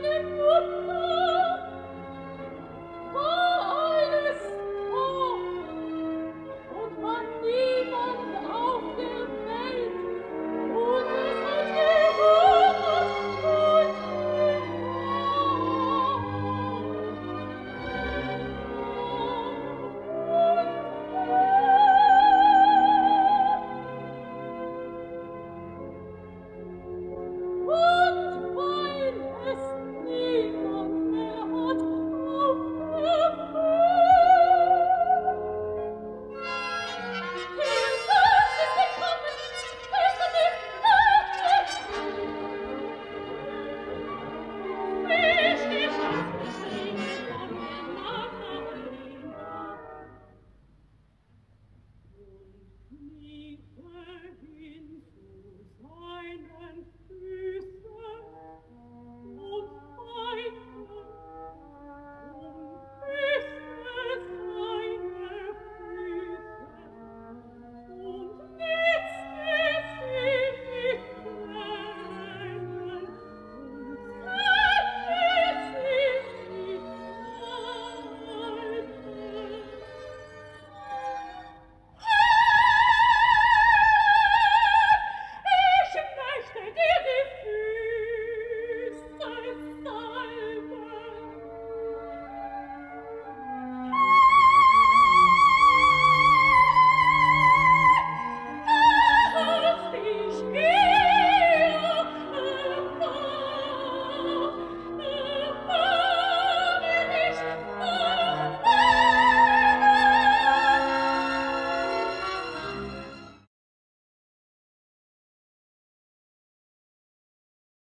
Ridem nur is